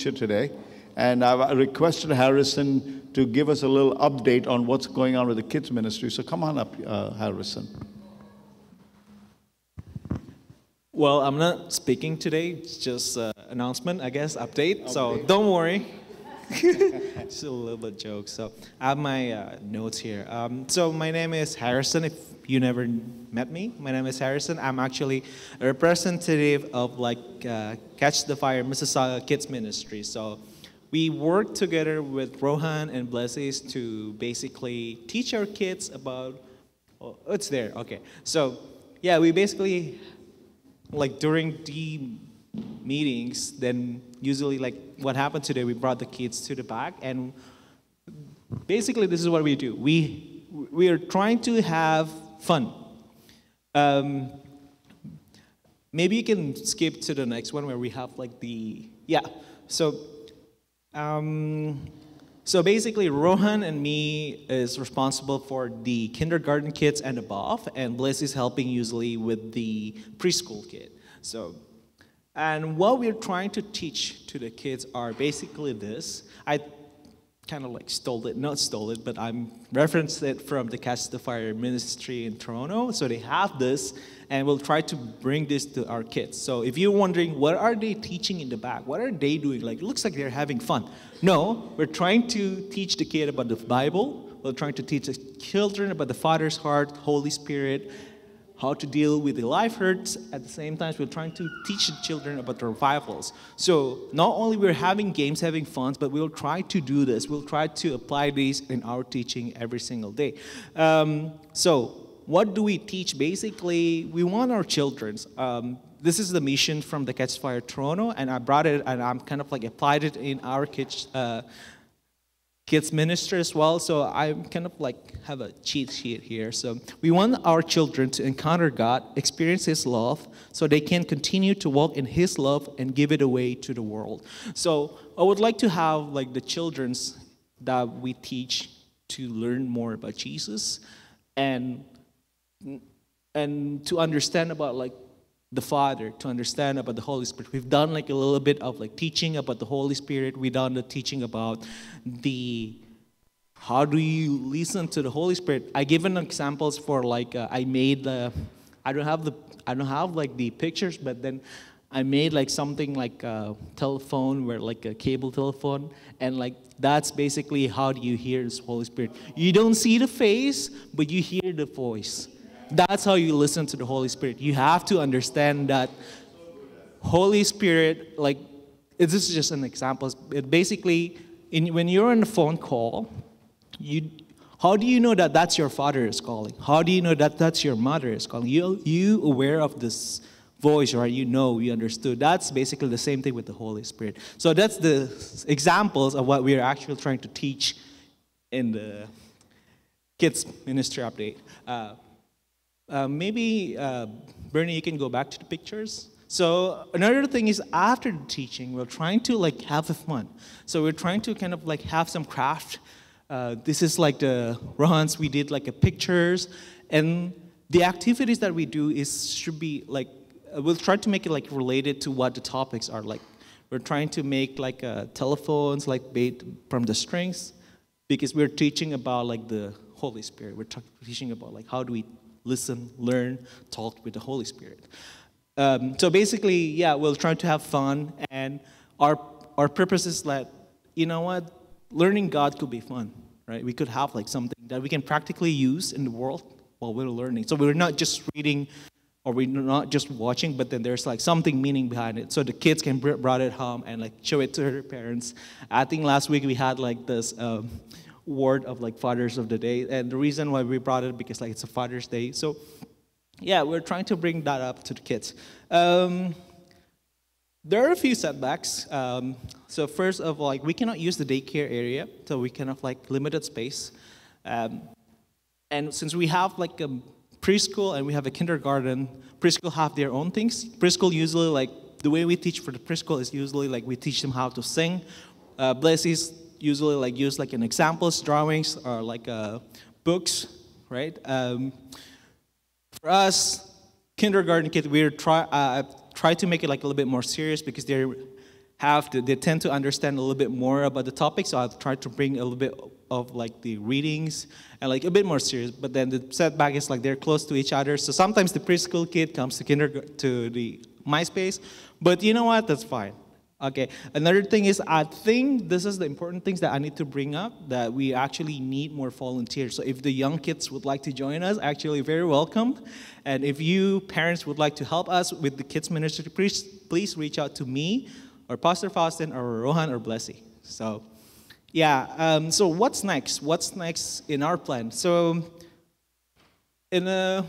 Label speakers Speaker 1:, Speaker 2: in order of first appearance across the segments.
Speaker 1: today. And I've requested Harrison to give us a little update on what's going on with the kids ministry. So come on up, uh, Harrison.
Speaker 2: Well, I'm not speaking today. It's just uh, announcement, I guess, update. So don't worry. just a little bit joke. So I have my uh, notes here. Um, so my name is Harrison. If you never met me, my name is Harrison. I'm actually a representative of like uh, Catch the Fire Mississauga Kids Ministry. So we work together with Rohan and Blessy to basically teach our kids about. Oh, it's there. Okay. So yeah, we basically like during the meetings, then usually like what happened today, we brought the kids to the back and basically this is what we do. We we are trying to have fun. Um, maybe you can skip to the next one where we have like the yeah. So um, so basically, Rohan and me is responsible for the kindergarten kids and above, and Bliss is helping usually with the preschool kid. So, and what we're trying to teach to the kids are basically this. I kind of like stole it, not stole it, but I'm referenced it from the Catch the Fire Ministry in Toronto. So they have this, and we'll try to bring this to our kids. So if you're wondering, what are they teaching in the back? What are they doing? Like, it looks like they're having fun. No, we're trying to teach the kid about the Bible. We're trying to teach the children about the Father's heart, Holy Spirit, how to deal with the life hurts. At the same time, we're trying to teach the children about the revivals. So not only we're having games, having fun, but we'll try to do this. We'll try to apply these in our teaching every single day. Um, so what do we teach? Basically, we want our children. Um, this is the mission from the Catch Fire Toronto, and I brought it and I'm kind of like applied it in our kids. Uh, kids minister as well so I'm kind of like have a cheat sheet here. So we want our children to encounter god experience his love so they can continue to walk in his love and give it away to the world. So i would like to have like the children's that we teach to learn more about jesus and and to understand about like the Father, to understand about the Holy Spirit. We've done like a little bit of like teaching about the Holy Spirit. We've done the teaching about the how do you listen to the Holy Spirit. I given examples for like uh, I made the I don't have the I don't have like the pictures, but then I made like something like a telephone where like a cable telephone and like that's basically how do you hear the Holy Spirit. You don't see the face, but you hear the voice. That's how you listen to the Holy Spirit. You have to understand that Holy Spirit, like, this is just an example. It basically, in, when you're on a phone call, you, how do you know that that's your father is calling? How do you know that that's your mother is calling? You, you aware of this voice, right? You know, you understood. That's basically the same thing with the Holy Spirit. So that's the examples of what we're actually trying to teach in the kids ministry update. Uh, uh, maybe, uh, Bernie, you can go back to the pictures. So another thing is after the teaching, we're trying to like have fun. So we're trying to kind of like have some craft. Uh, this is like the runs we did like a pictures, and the activities that we do is should be like uh, we'll try to make it like related to what the topics are like. We're trying to make like uh, telephones like bait from the strings, because we're teaching about like the Holy Spirit. We're teaching about like how do we listen, learn, talk with the Holy Spirit. Um, so basically, yeah, we're trying to have fun, and our our purpose is that you know what, learning God could be fun, right? We could have like something that we can practically use in the world while we're learning. So we're not just reading or we're not just watching, but then there's like something meaning behind it. So the kids can bring it home and like show it to their parents. I think last week we had like this. Um, word of like Fathers of the Day. And the reason why we brought it because like it's a Father's Day. So yeah, we're trying to bring that up to the kids. Um, there are a few setbacks. Um, so first of all, like we cannot use the daycare area, so we kind of like limited space. Um, and since we have like a preschool and we have a kindergarten, preschool have their own things. Preschool usually like the way we teach for the preschool is usually like we teach them how to sing. Uh, usually like use like an examples, drawings, or like uh, books, right? Um, for us, kindergarten kids, we try uh, try to make it like a little bit more serious because they have to, they tend to understand a little bit more about the topic. So I've tried to bring a little bit of like the readings and like a bit more serious. But then the setback is like they're close to each other. So sometimes the preschool kid comes to kindergarten to the MySpace. But you know what? That's fine. Okay. Another thing is, I think this is the important things that I need to bring up that we actually need more volunteers. So if the young kids would like to join us, actually very welcome. And if you parents would like to help us with the kids ministry, please, please reach out to me or Pastor Faustin or Rohan or Blessy. So yeah. Um, so what's next? What's next in our plan? So in a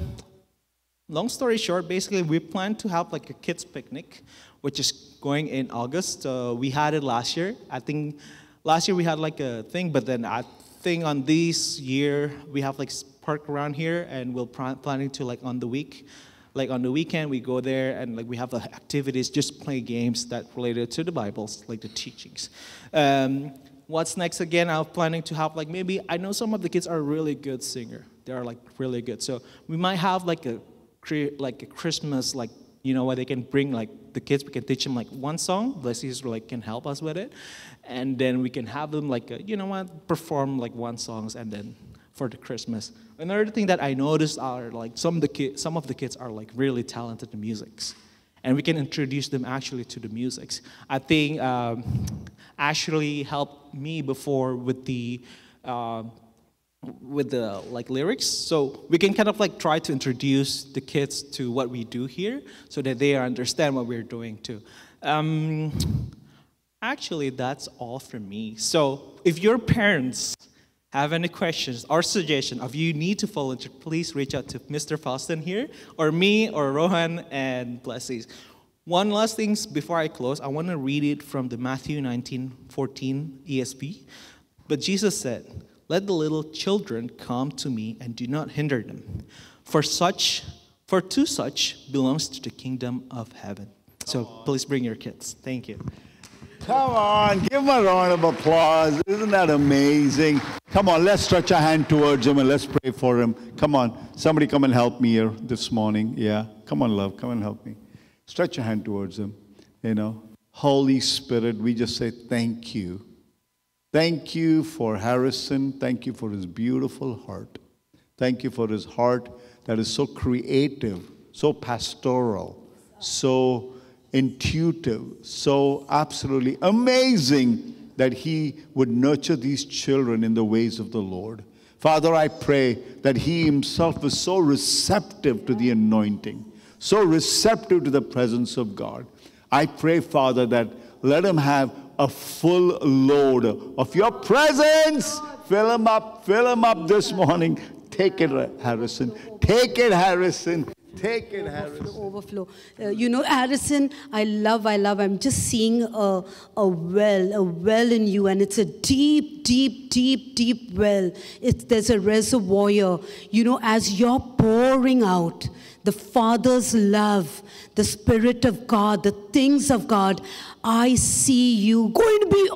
Speaker 2: long story short, basically we plan to have like a kids picnic which is going in August. Uh, we had it last year. I think last year we had like a thing, but then I think on this year we have like park around here, and we're planning to like on the week, like on the weekend we go there and like we have the activities, just play games that related to the Bibles, like the teachings. Um, what's next again? I'm planning to have like maybe I know some of the kids are really good singer. They are like really good, so we might have like a like a Christmas like you know, where they can bring like the kids, we can teach them like one song, Blessies like can help us with it, and then we can have them like, you know what, perform like one songs, and then for the Christmas. Another thing that I noticed are like some of the kids, some of the kids are like really talented in musics, and we can introduce them actually to the musics. I think um, helped me before with the. Uh, with the like lyrics. So we can kind of like try to introduce the kids to what we do here so that they understand what we're doing too. Um, actually that's all from me. So if your parents have any questions or suggestion of you need to volunteer please reach out to mr faustin here or me or rohan and blessies one last thing before i close i want to read it from the matthew 19 14 esv but jesus said let the little children come to me and do not hinder them. For such, for to such belongs to the kingdom of heaven. So please bring your kids. Thank you.
Speaker 1: Come on, give him a round of applause. Isn't that amazing? Come on, let's stretch a hand towards him and let's pray for him. Come on, somebody come and help me here this morning. Yeah, come on, love, come and help me. Stretch your hand towards him. You know, Holy Spirit, we just say thank you Thank you for Harrison. Thank you for his beautiful heart. Thank you for his heart that is so creative, so pastoral, so intuitive, so absolutely amazing that he would nurture these children in the ways of the Lord. Father, I pray that he himself is so receptive to the anointing, so receptive to the presence of God. I pray, Father, that let him have a full load of your presence. Fill him up, fill him up this morning. Take it, Harrison. Take it, Harrison. Take it, Harrison.
Speaker 3: Overflow. Uh, you know, Harrison, I love, I love. I'm just seeing a, a well, a well in you, and it's a deep, deep, deep, deep well. It's, there's a reservoir. You know, as you're pouring out the Father's love, the Spirit of God, the things of God, I see you going to be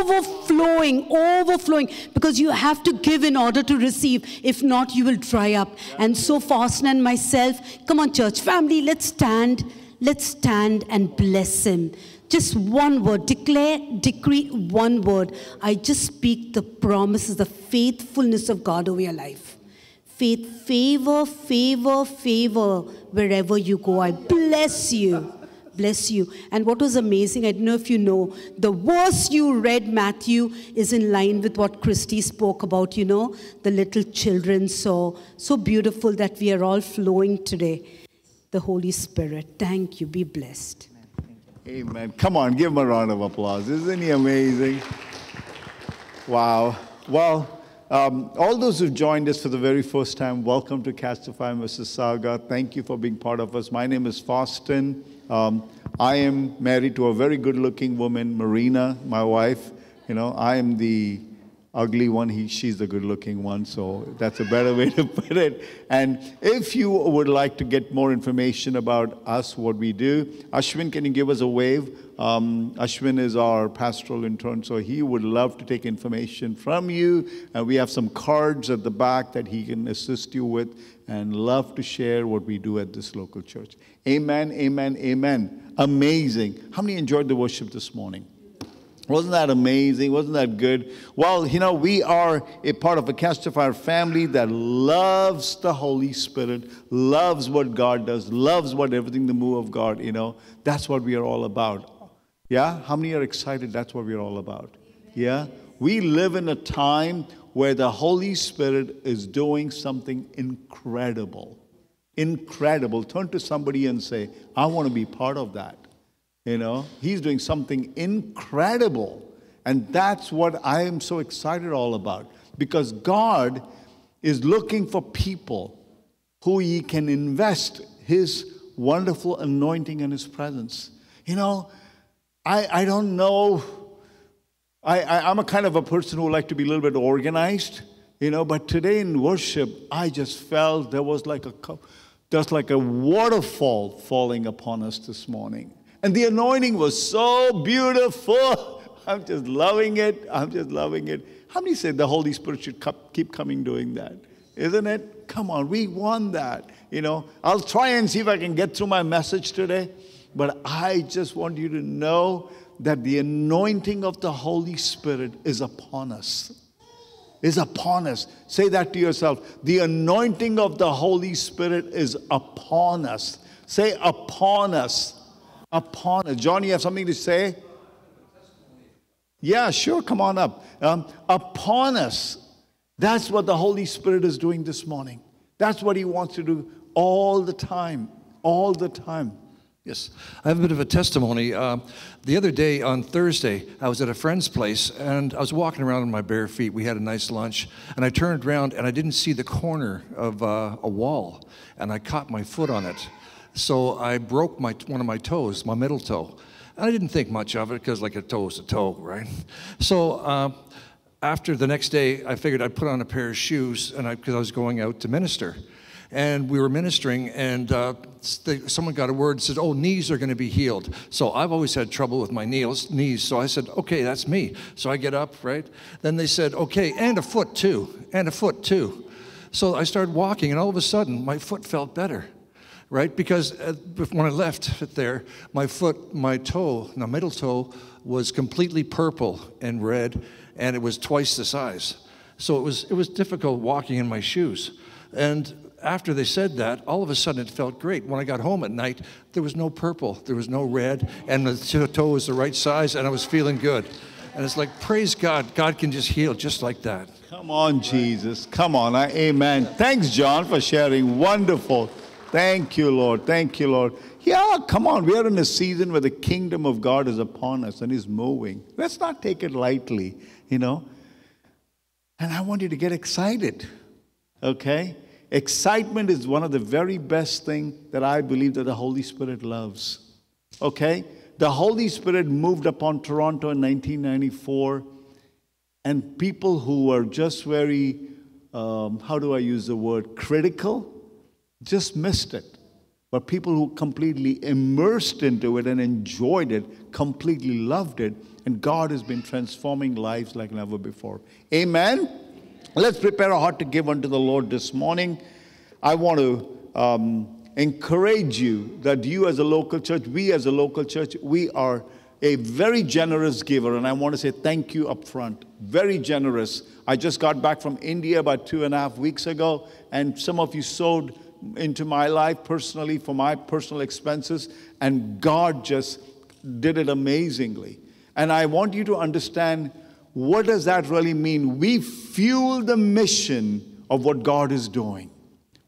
Speaker 3: overflowing, overflowing, because you have to give in order to receive. If not, you will dry up. And so, Faustin and myself, come on, church family, let's stand. Let's stand and bless him. Just one word, declare, decree one word. I just speak the promises, the faithfulness of God over your life. Faith, favor, favor, favor wherever you go. I bless you bless you. And what was amazing, I don't know if you know, the verse you read, Matthew, is in line with what Christy spoke about, you know, the little children. So, so beautiful that we are all flowing today. The Holy Spirit. Thank you. Be blessed.
Speaker 1: Amen. Come on, give him a round of applause. Isn't he amazing? Wow. Well, um, all those who've joined us for the very first time, welcome to Catch the Fire Mississauga. Thank you for being part of us. My name is Faustin. Um, I am married to a very good looking woman, Marina, my wife. You know, I am the ugly one, he, she's the good looking one. So that's a better way to put it. And if you would like to get more information about us, what we do, Ashwin, can you give us a wave? Um, Ashwin is our pastoral intern, so he would love to take information from you. And we have some cards at the back that he can assist you with and love to share what we do at this local church. Amen, amen, amen. Amazing. How many enjoyed the worship this morning? Wasn't that amazing? Wasn't that good? Well, you know, we are a part of a Catch the Fire family that loves the Holy Spirit, loves what God does, loves what everything the move of God, you know. That's what we are all about. Yeah? How many are excited? That's what we're all about. Yeah? We live in a time where the Holy Spirit is doing something incredible. Incredible. Turn to somebody and say, I want to be part of that. You know, he's doing something incredible. And that's what I am so excited all about. Because God is looking for people who he can invest his wonderful anointing and his presence. You know, I, I don't know. I, I, I'm a kind of a person who like to be a little bit organized, you know, but today in worship, I just felt there was like a, just like a waterfall falling upon us this morning. And the anointing was so beautiful. I'm just loving it. I'm just loving it. How many say the Holy Spirit should keep coming doing that? Isn't it? Come on, we want that. You know, I'll try and see if I can get through my message today, but I just want you to know that the anointing of the Holy Spirit is upon us. Is upon us. Say that to yourself. The anointing of the Holy Spirit is upon us. Say upon us upon us. John, you have something to say? Yeah, sure, come on up. Um, upon us. That's what the Holy Spirit is doing this morning. That's what He wants to do all the time. All the time.
Speaker 4: Yes, I have a bit of a testimony. Uh, the other day on Thursday, I was at a friend's place and I was walking around on my bare feet. We had a nice lunch, and I turned around and I didn't see the corner of uh, a wall, and I caught my foot on it. So I broke my, one of my toes, my middle toe. And I didn't think much of it because, like, a toe is a toe, right? So uh, after the next day, I figured I'd put on a pair of shoes and because I, I, was going out to minister. And we were ministering, and uh, someone got a word and said, Oh, knees are going to be healed. So I've always had trouble with my knees, knees. So I said, Okay, that's me. So I get up, right? Then they said, Okay, and a foot too, and a foot too. So I started walking, and all of a sudden, my foot felt better right? Because uh, when I left it there, my foot, my toe, the middle toe, was completely purple and red, and it was twice the size. So it was, it was difficult walking in my shoes. And after they said that, all of a sudden it felt great. When I got home at night, there was no purple, there was no red, and the toe was the right size, and I was feeling good. And it's like, praise God, God can just heal just like that.
Speaker 1: Come on, Jesus. Come on. Amen. Thanks, John, for sharing. Wonderful. Thank you, Lord. Thank you, Lord. Yeah, come on. We are in a season where the kingdom of God is upon us and is moving. Let's not take it lightly, you know. And I want you to get excited, okay? Excitement is one of the very best things that I believe that the Holy Spirit loves, okay? The Holy Spirit moved upon Toronto in 1994, and people who were just very, um, how do I use the word, critical, just missed it. But people who completely immersed into it and enjoyed it, completely loved it, and God has been transforming lives like never before. Amen. Let's prepare our heart to give unto the Lord this morning. I want to um, encourage you that you, as a local church, we as a local church, we are a very generous giver, and I want to say thank you up front. Very generous. I just got back from India about two and a half weeks ago, and some of you sowed into my life personally for my personal expenses, and God just did it amazingly. And I want you to understand what does that really mean? We fuel the mission of what God is doing.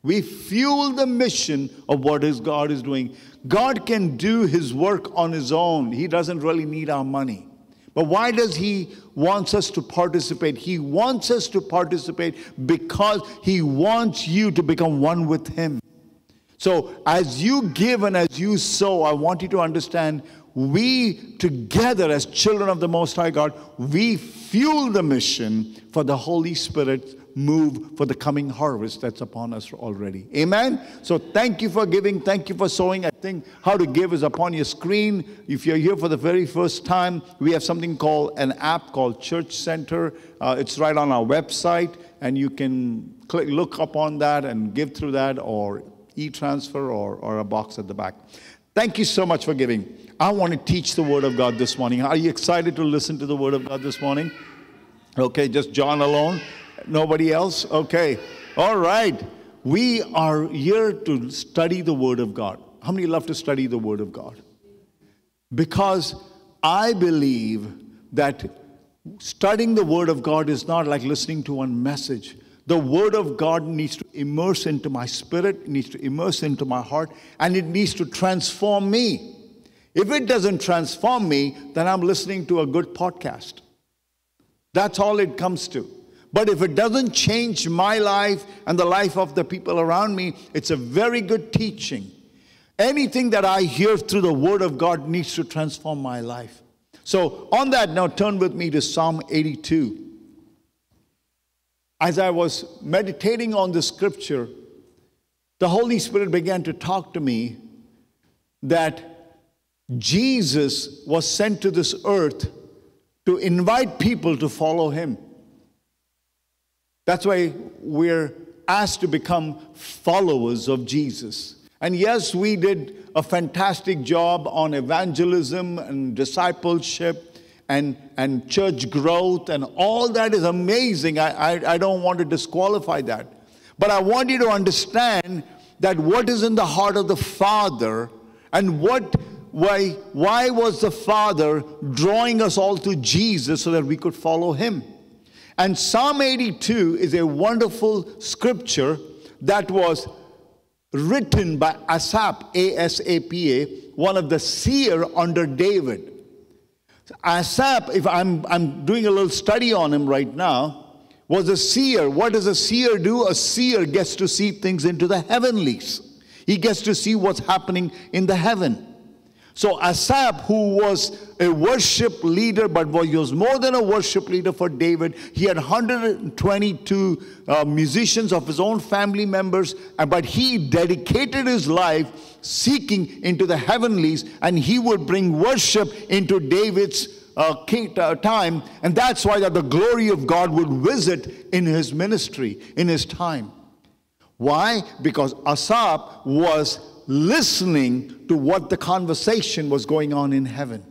Speaker 1: We fuel the mission of what is God is doing. God can do his work on his own. He doesn't really need our money. But why does he wants us to participate? He wants us to participate because he wants you to become one with him. So as you give and as you sow, I want you to understand we together as children of the Most High God, we fuel the mission for the Holy Spirit move for the coming harvest that's upon us already. Amen. So thank you for giving. Thank you for sowing. I think how to give is upon your screen. If you're here for the very first time, we have something called an app called Church Center. Uh, it's right on our website, and you can click, look up on that and give through that, or e-transfer, or, or a box at the back. Thank you so much for giving. I want to teach the Word of God this morning. Are you excited to listen to the Word of God this morning? Okay, just John alone. Nobody else? Okay. All right. We are here to study the Word of God. How many love to study the Word of God? Because I believe that studying the Word of God is not like listening to one message. The Word of God needs to immerse into my spirit, needs to immerse into my heart, and it needs to transform me. If it doesn't transform me, then I'm listening to a good podcast. That's all it comes to. But if it doesn't change my life and the life of the people around me, it's a very good teaching. Anything that I hear through the Word of God needs to transform my life. So, on that note, turn with me to Psalm 82. As I was meditating on the scripture, the Holy Spirit began to talk to me that Jesus was sent to this earth to invite people to follow him. That's why we're asked to become followers of Jesus. And yes, we did a fantastic job on evangelism and discipleship and, and church growth, and all that is amazing. I, I, I don't want to disqualify that. But I want you to understand that what is in the heart of the Father and what why, why was the Father drawing us all to Jesus so that we could follow him? And Psalm 82 is a wonderful scripture that was written by Asaph, A S A P A, one of the seer under David. Asaph, if I'm, I'm doing a little study on him right now, was a seer. What does a seer do? A seer gets to see things into the heavenlies. He gets to see what's happening in the heaven. So Asaph, who was a worship leader, but was more than a worship leader for David, he had 122 uh, musicians of his own family members, but he dedicated his life seeking into the heavenlies, and he would bring worship into David's uh, uh time, and that's why that the glory of God would visit in his ministry, in his time. Why? Because Asaph was listening to what the conversation was going on in heaven.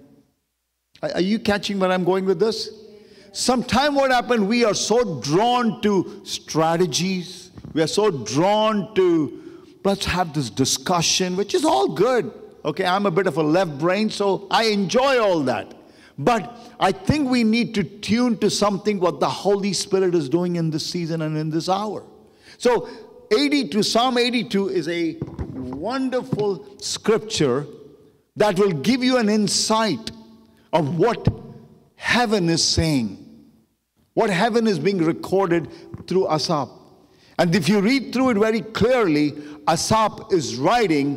Speaker 1: Are you catching where I'm going with this? Sometime what happened, we are so drawn to strategies, we are so drawn to let's have this discussion, which is all good. Okay, I'm a bit of a left brain, so I enjoy all that. But I think we need to tune to something what the Holy Spirit is doing in this season and in this hour. So 82, Psalm 82 is a wonderful scripture that will give you an insight of what heaven is saying, what heaven is being recorded through Asaph. And if you read through it very clearly, Asaph is writing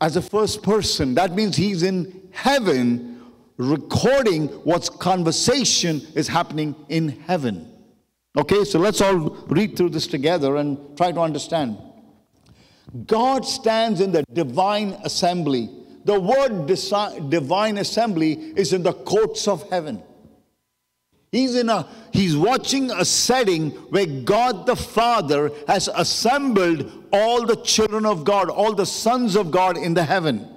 Speaker 1: as a first person. That means he's in heaven recording what's conversation is happening in heaven. Okay, so let's all read through this together and try to understand. God stands in the divine assembly. The word divine assembly is in the courts of heaven. He's in a he's watching a setting where God the Father has assembled all the children of God, all the sons of God in the heaven.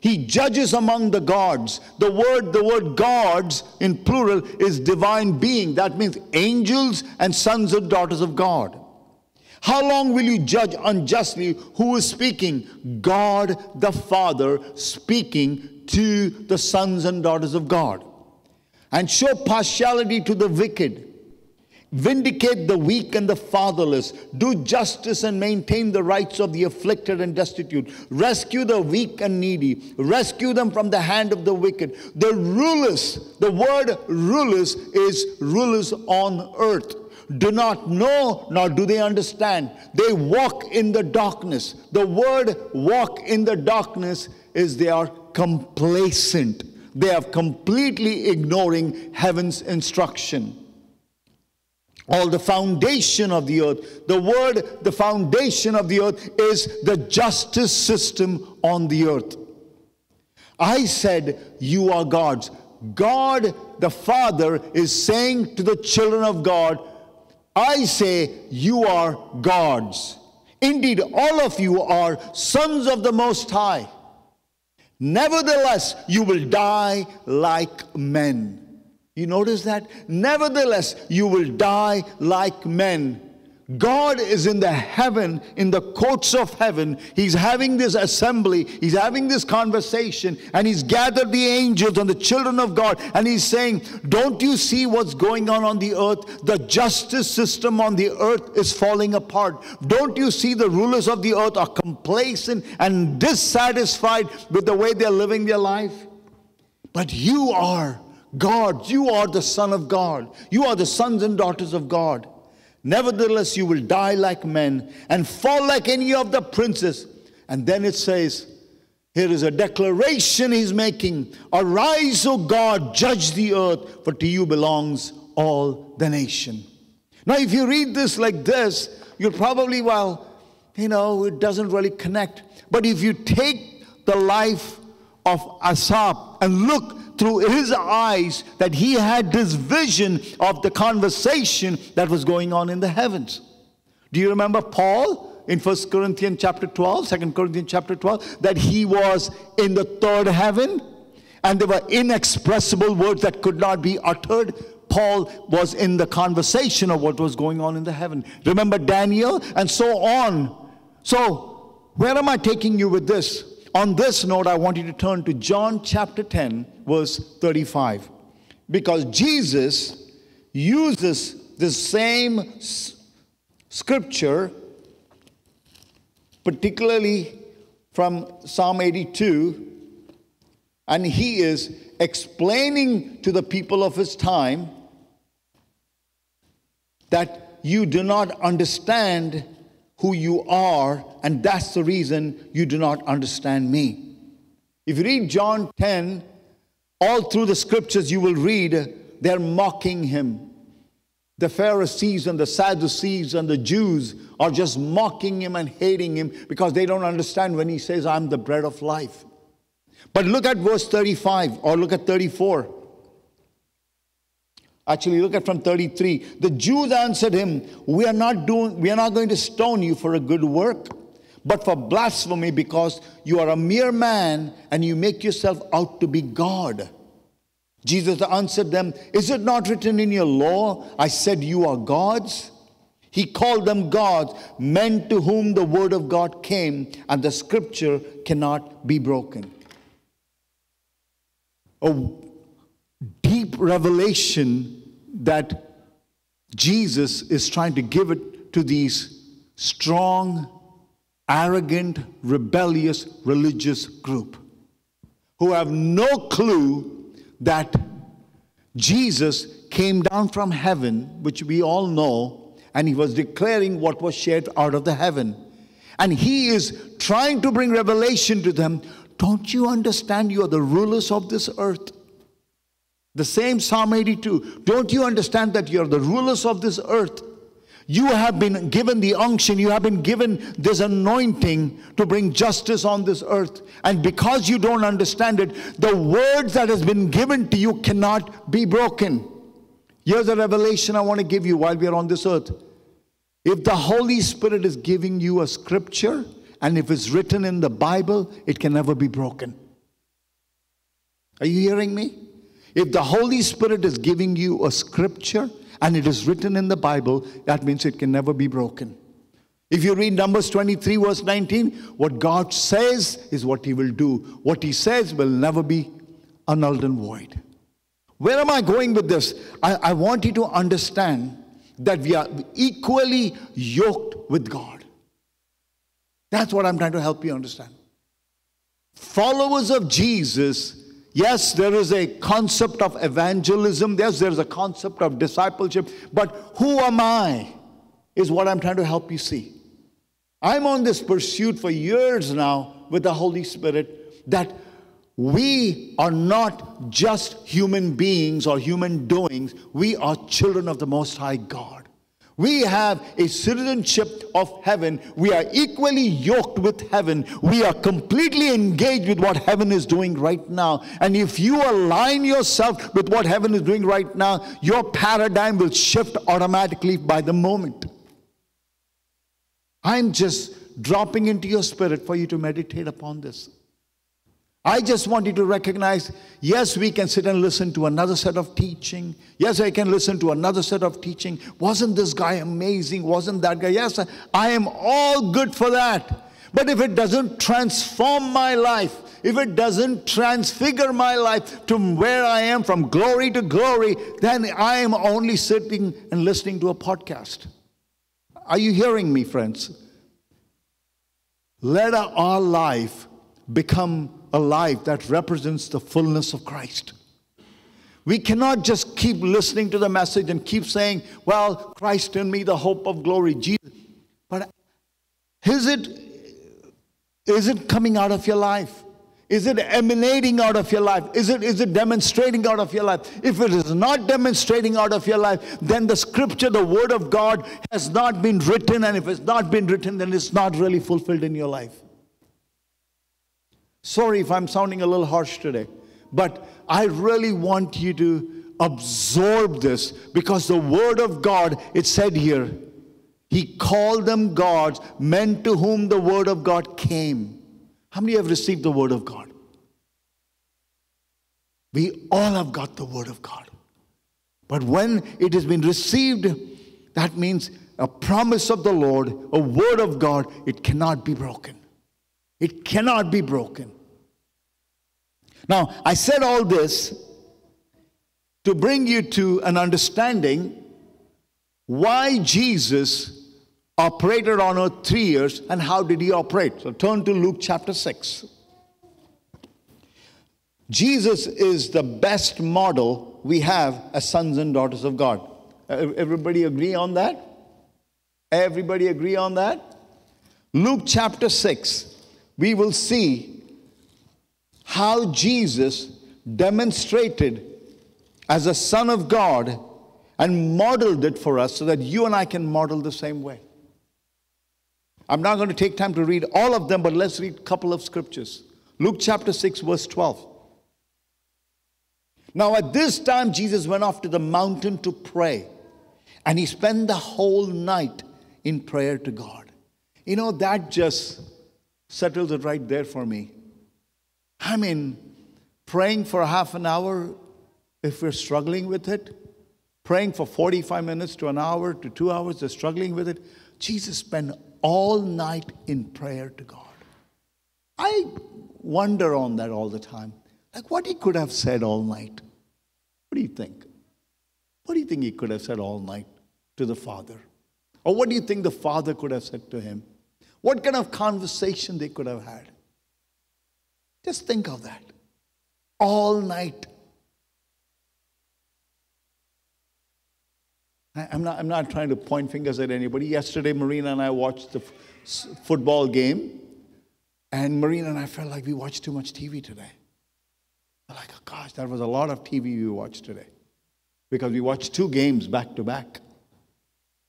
Speaker 1: He judges among the gods. The word, the word gods in plural is divine being. That means angels and sons and daughters of God. How long will you judge unjustly? Who is speaking? God the Father speaking to the sons and daughters of God. And show partiality to the wicked. Vindicate the weak and the fatherless. Do justice and maintain the rights of the afflicted and destitute. Rescue the weak and needy. Rescue them from the hand of the wicked. The rulers, the word rulers is rulers on earth do not know nor do they understand. They walk in the darkness. The word walk in the darkness is they are complacent. They are completely ignoring heaven's instruction. All the foundation of the earth. The word, the foundation of the earth, is the justice system on the earth. I said, You are God's. God the Father is saying to the children of God, I say, You are God's. Indeed, all of you are sons of the Most High. Nevertheless, you will die like men. You notice that? Nevertheless, you will die like men. God is in the heaven, in the courts of heaven. He's having this assembly, he's having this conversation, and he's gathered the angels and the children of God, and he's saying, Don't you see what's going on on the earth? The justice system on the earth is falling apart. Don't you see the rulers of the earth are complacent and dissatisfied with the way they're living their life? But you are God, you are the Son of God, you are the sons and daughters of God. Nevertheless, you will die like men and fall like any of the princes. And then it says, here is a declaration he's making Arise, O God, judge the earth, for to you belongs all the nation. Now, if you read this like this, you'll probably, well, you know, it doesn't really connect. But if you take the life of Asaph and look through his eyes that he had this vision of the conversation that was going on in the heavens. Do you remember Paul in 1 Corinthians chapter 12, 2 Corinthians chapter 12, that he was in the third heaven and there were inexpressible words that could not be uttered? Paul was in the conversation of what was going on in the heaven. Remember Daniel and so on. So, where am I taking you with this? On this note, I want you to turn to John chapter 10, verse 35. Because Jesus uses the same scripture, particularly from Psalm 82, and he is explaining to the people of his time that you do not understand who you are, and that's the reason you do not understand me. If you read John 10, all through the scriptures you will read they're mocking him. The Pharisees and the Sadducees and the Jews are just mocking him and hating him because they don't understand when he says, I'm the bread of life. But look at verse 35 or look at 34. Actually, look at from 33. The Jews answered him, We are not doing, we are not going to stone you for a good work, but for blasphemy, because you are a mere man and you make yourself out to be God. Jesus answered them, Is it not written in your law, I said you are gods? He called them gods, men to whom the word of God came, and the scripture cannot be broken. A deep revelation that Jesus is trying to give it to these strong, arrogant, rebellious religious group who have no clue that Jesus came down from heaven, which we all know, and he was declaring what was shared out of the heaven. And he is trying to bring revelation to them. Don't you understand you are the rulers of this earth? The same Psalm 82. Don't you understand that you're the rulers of this earth? You have been given the unction, you have been given this anointing to bring justice on this earth. And because you don't understand it, the words that has been given to you cannot be broken. Here's a revelation I want to give you while we are on this earth. If the Holy Spirit is giving you a scripture, and if it's written in the Bible, it can never be broken. Are you hearing me? If the Holy Spirit is giving you a scripture and it is written in the Bible, that means it can never be broken. If you read Numbers 23, verse 19, what God says is what He will do. What He says will never be annulled and void. Where am I going with this? I, I want you to understand that we are equally yoked with God. That's what I'm trying to help you understand. Followers of Jesus Yes, there is a concept of evangelism. Yes, there is a concept of discipleship. But who am I? Is what I'm trying to help you see. I'm on this pursuit for years now with the Holy Spirit that we are not just human beings or human doings, we are children of the Most High God. We have a citizenship of heaven. We are equally yoked with heaven. We are completely engaged with what heaven is doing right now. And if you align yourself with what heaven is doing right now, your paradigm will shift automatically by the moment. I'm just dropping into your spirit for you to meditate upon this. I just want you to recognize yes, we can sit and listen to another set of teaching. Yes, I can listen to another set of teaching. Wasn't this guy amazing? Wasn't that guy? Yes, I am all good for that. But if it doesn't transform my life, if it doesn't transfigure my life to where I am from glory to glory, then I am only sitting and listening to a podcast. Are you hearing me, friends? Let our life become a life that represents the fullness of Christ. We cannot just keep listening to the message and keep saying, Well, Christ in me, the hope of glory, Jesus. But is it, is it coming out of your life? Is it emanating out of your life? Is it, is it demonstrating out of your life? If it is not demonstrating out of your life, then the scripture, the word of God, has not been written. And if it's not been written, then it's not really fulfilled in your life. Sorry if I'm sounding a little harsh today, but I really want you to absorb this because the Word of God, it said here, He called them gods, men to whom the Word of God came. How many have received the Word of God? We all have got the Word of God. But when it has been received, that means a promise of the Lord, a Word of God, it cannot be broken. It cannot be broken. Now, I said all this to bring you to an understanding why Jesus operated on earth three years and how did he operate. So turn to Luke chapter 6. Jesus is the best model we have as sons and daughters of God. Everybody agree on that? Everybody agree on that? Luke chapter 6, we will see how Jesus demonstrated as a Son of God and modeled it for us so that you and I can model the same way. I'm not going to take time to read all of them, but let's read a couple of scriptures. Luke chapter 6, verse 12. Now, at this time, Jesus went off to the mountain to pray, and he spent the whole night in prayer to God. You know, that just settles it right there for me. I mean, praying for half an hour if we're struggling with it, praying for 45 minutes to an hour to two hours, they're struggling with it. Jesus spent all night in prayer to God. I wonder on that all the time. Like what he could have said all night. What do you think? What do you think he could have said all night to the Father? Or what do you think the Father could have said to him? What kind of conversation they could have had? Just think of that. All night. I'm not, I'm not trying to point fingers at anybody. Yesterday, Marina and I watched the football game, and Marina and I felt like we watched too much TV today. We're like, oh gosh, that was a lot of TV we watched today. Because we watched two games back to back.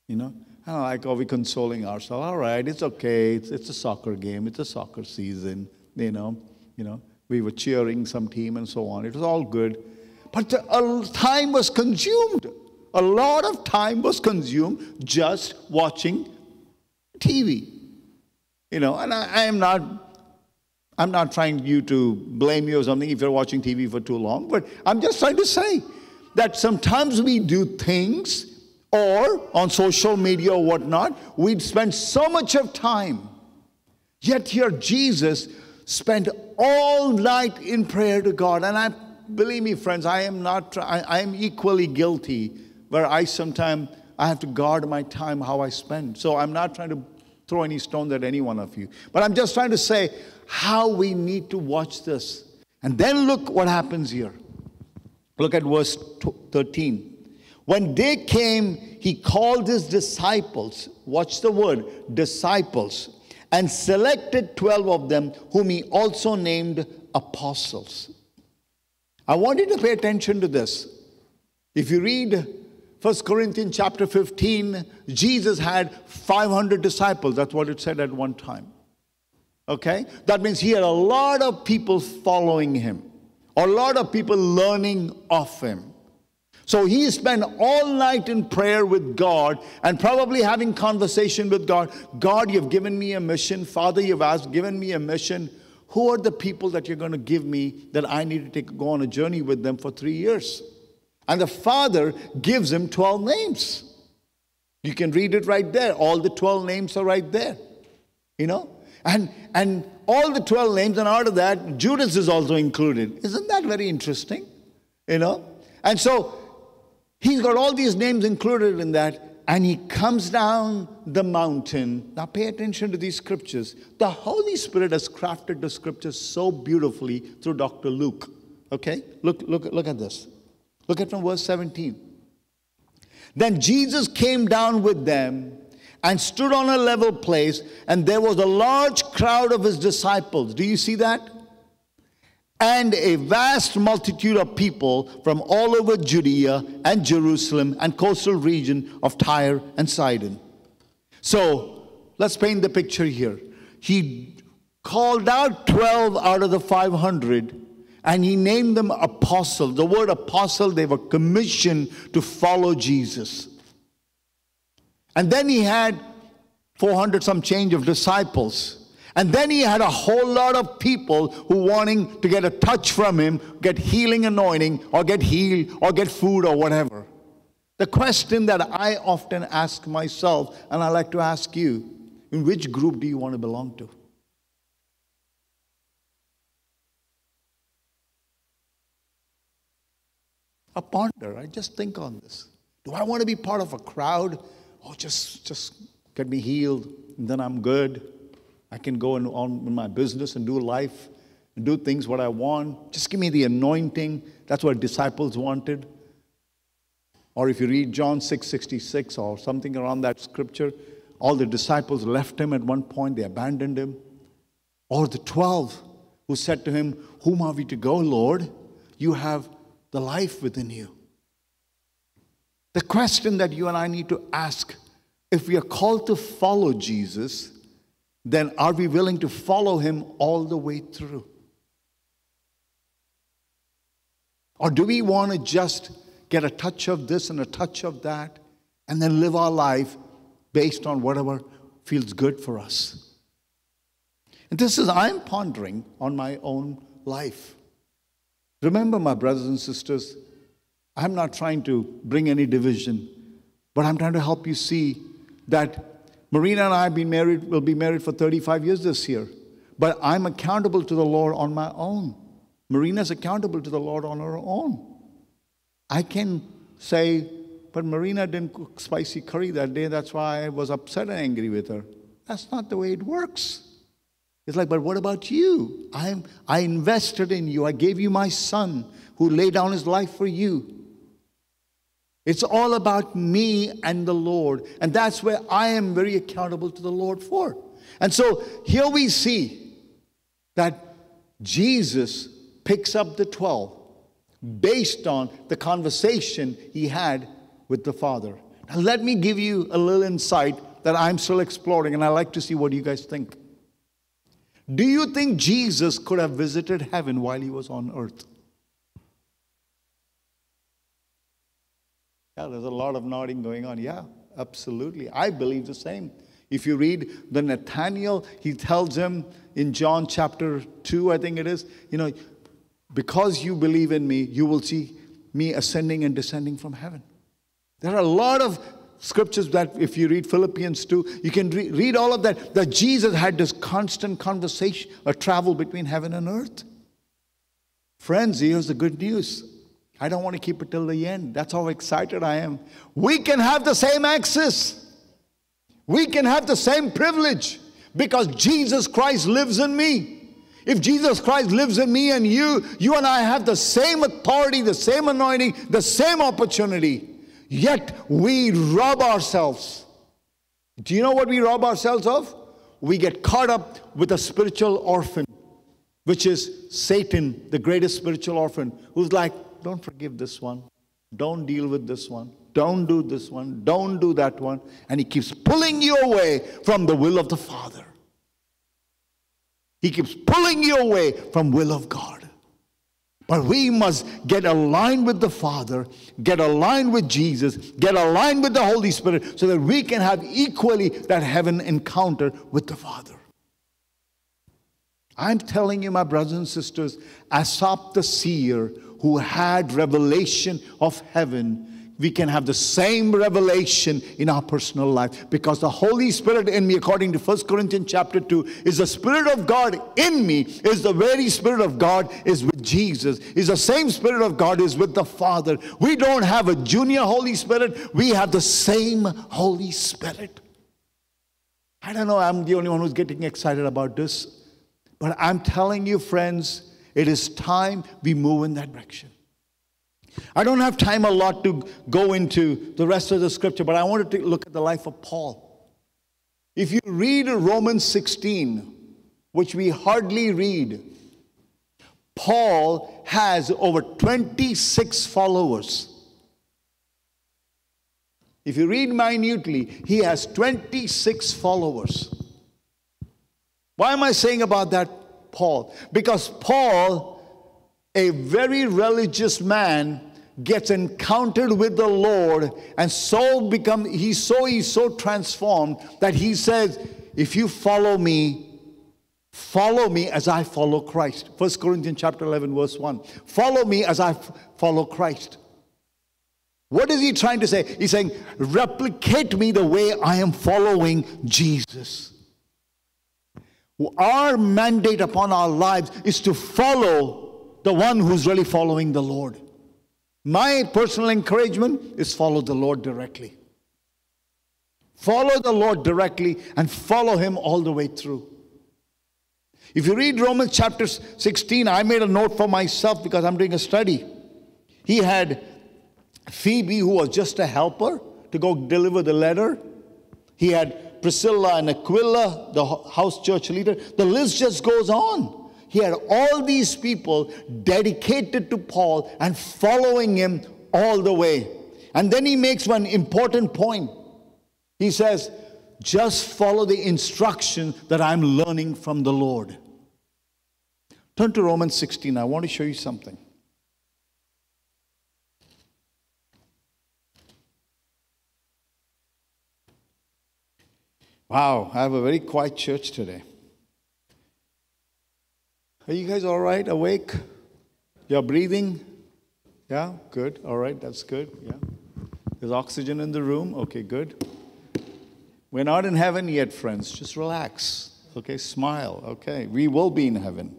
Speaker 1: You know? And like, are we consoling ourselves? All right, it's okay. It's, it's a soccer game. It's a soccer season. You know, you know, we were cheering some team and so on. It was all good. But a time was consumed. A lot of time was consumed just watching TV. You know, and I, I am not I'm not trying you to blame you or something if you're watching TV for too long, but I'm just trying to say that sometimes we do things or on social media or whatnot, we'd spend so much of time. Yet here Jesus spent all night in prayer to God. And I believe me, friends, I am not, I, I am equally guilty where I sometimes I have to guard my time how I spend. So I'm not trying to throw any stones at any one of you. But I'm just trying to say how we need to watch this. And then look what happens here. Look at verse 13. When day came, he called his disciples. Watch the word disciples and selected 12 of them, whom he also named apostles. I want you to pay attention to this. If you read 1 Corinthians chapter 15, Jesus had 500 disciples. That's what it said at one time. Okay? That means he had a lot of people following him, a lot of people learning of him. So he spent all night in prayer with God and probably having conversation with God. God, you've given me a mission. Father, you've asked, given me a mission. Who are the people that you're going to give me that I need to take, go on a journey with them for three years? And the Father gives him 12 names. You can read it right there. All the 12 names are right there. You know? And, and all the 12 names, and out of that, Judas is also included. Isn't that very interesting? You know? And so he's got all these names included in that, and he comes down the mountain. Now, pay attention to these scriptures. The Holy Spirit has crafted the scriptures so beautifully through Dr. Luke. Okay? Look, look, look at this. Look at from verse 17. Then Jesus came down with them and stood on a level place, and there was a large crowd of his disciples. Do you see that? And a vast multitude of people from all over Judea and Jerusalem and coastal region of Tyre and Sidon. So let's paint the picture here. He called out 12 out of the 500 and he named them apostles. The word apostle, they were commissioned to follow Jesus. And then he had 400 some change of disciples. And then he had a whole lot of people who wanting to get a touch from him, get healing anointing, or get healed, or get food, or whatever. The question that I often ask myself, and I like to ask you, in which group do you want to belong to? I ponder, I just think on this. Do I want to be part of a crowd oh, just, just get me healed, and then I'm good. I can go on, on with my business and do life and do things what I want. Just give me the anointing. That's what disciples wanted. Or if you read John 6 66 or something around that scripture, all the disciples left him at one point, they abandoned him. Or the 12 who said to him, Whom are we to go, Lord? You have the life within you. The question that you and I need to ask if we are called to follow Jesus, then are we willing to follow him all the way through? Or do we want to just get a touch of this and a touch of that and then live our life based on whatever feels good for us? And this is, I'm pondering on my own life. Remember, my brothers and sisters, I'm not trying to bring any division, but I'm trying to help you see that Marina and I have been married, will be married for 35 years this year. But I'm accountable to the Lord on my own. Marina's accountable to the Lord on her own. I can say, but Marina didn't cook spicy curry that day, that's why I was upset and angry with her. That's not the way it works. It's like, but what about you? I'm, I invested in you. I gave you my son who laid down his life for you. It's all about me and the Lord. And that's where I am very accountable to the Lord for. And so here we see that Jesus picks up the 12 based on the conversation he had with the Father. Now, let me give you a little insight that I'm still exploring, and I like to see what you guys think. Do you think Jesus could have visited heaven while he was on earth? Yeah, there's a lot of nodding going on. Yeah, absolutely. I believe the same. If you read the Nathaniel, he tells him in John chapter 2, I think it is, you know, because you believe in me, you will see me ascending and descending from heaven. There are a lot of scriptures that if you read Philippians 2, you can re- read all of that, that Jesus had this constant conversation, a travel between heaven and earth. Friends, here's the good news. I don't want to keep it till the end. That's how excited I am. We can have the same access. We can have the same privilege because Jesus Christ lives in me. If Jesus Christ lives in me and you, you and I have the same authority, the same anointing, the same opportunity. Yet we rob ourselves. Do you know what we rob ourselves of? We get caught up with a spiritual orphan which is Satan, the greatest spiritual orphan, who's like, don't forgive this one, don't deal with this one, don't do this one, don't do that one. And he keeps pulling you away from the will of the Father. He keeps pulling you away from will of God. But we must get aligned with the Father, get aligned with Jesus, get aligned with the Holy Spirit so that we can have equally that heaven encounter with the Father. I'm telling you, my brothers and sisters, Asaph the seer who had revelation of heaven we can have the same revelation in our personal life. Because the holy spirit in me according to 1 corinthians chapter 2 is the spirit of god in me is the very spirit of god is with jesus is the same spirit of god is with the father. We don't have a junior holy spirit we have the same holy spirit. I don't know i'm the only one who's getting excited about this but i'm telling you friends it is time we move in that direction. I don't have time a lot to go into the rest of the scripture, but I wanted to look at the life of Paul. If you read Romans 16, which we hardly read, Paul has over 26 followers. If you read minutely, he has 26 followers. Why am I saying about that? Paul. Because Paul, a very religious man, gets encountered with the Lord and so become he's so he's so transformed that he says, if you follow me, follow me as I follow Christ. First Corinthians chapter 11, verse 1. Follow me as I follow Christ. What is he trying to say? He's saying, replicate me the way I am following Jesus. Our mandate upon our lives is to follow the one who's really following the Lord. My personal encouragement is follow the Lord directly. Follow the Lord directly and follow him all the way through. If you read Romans chapter 16, I made a note for myself because I'm doing a study. He had Phoebe, who was just a helper, to go deliver the letter. He had Priscilla and Aquila, the house church leader. The list just goes on. He had all these people dedicated to Paul and following him all the way. And then he makes one important point. He says, just follow the instruction that I'm learning from the Lord. Turn to Romans 16. I want to show you something. Wow, I have a very quiet church today. Are you guys all right? Awake? You're breathing? Yeah, good. All right, that's good. Yeah. There's oxygen in the room. Okay, good. We're not in heaven yet, friends. Just relax. Okay, smile. Okay, we will be in heaven.